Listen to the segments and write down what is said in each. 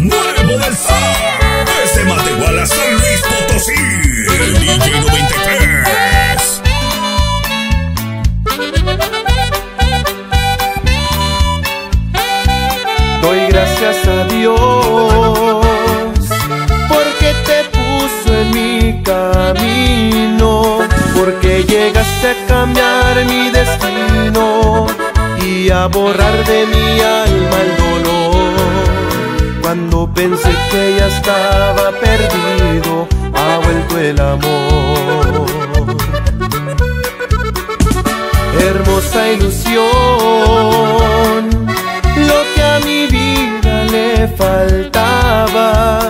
nuevo del zar. Desde Matehuala, San Luis Potosí, el DJ 93. Doy gracias a Dios porque te puso en mi camino, porque llegaste a cambiar mi destino y a borrar de mi alma el dolor. Cuando pensé que ya estaba perdido, ha vuelto el amor. Hermosa ilusión, lo que a mi vida le faltaba.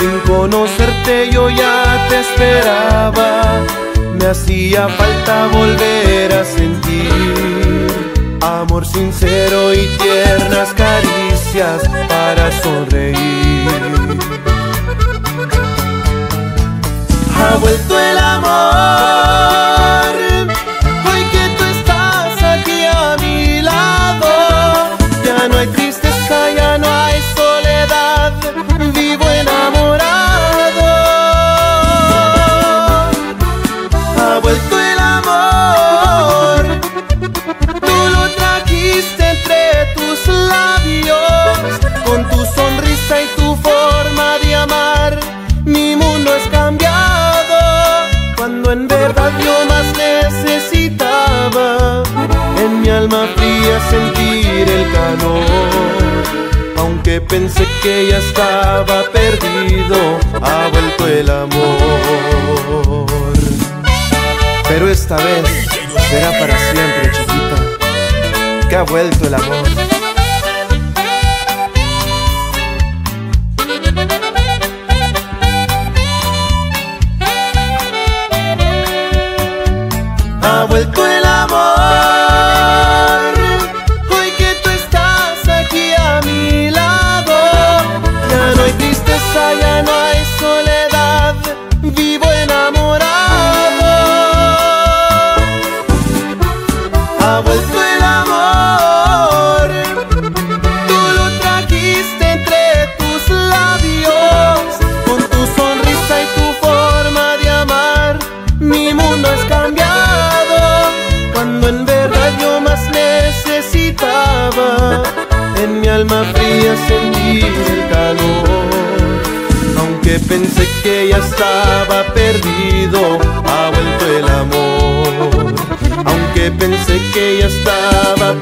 Sin conocerte yo ya te esperaba, me hacía falta volver a sentir amor sincero y tiernas para sonreír. Ha vuelto el amor, yo más necesitaba, en mi alma fría sentir el calor, aunque pensé que ya estaba perdido, ha vuelto el amor. Pero esta vez será para siempre, chiquita, que ha vuelto el amor. Ha vuelto el amor, hoy que tú estás aquí a mi lado, ya no hay tristeza, ya no hay soledad, vivo enamorado. Ha vuelto el amor, alma fría sentir el calor. Aunque pensé que ya estaba perdido, ha vuelto el amor. Aunque pensé que ya estaba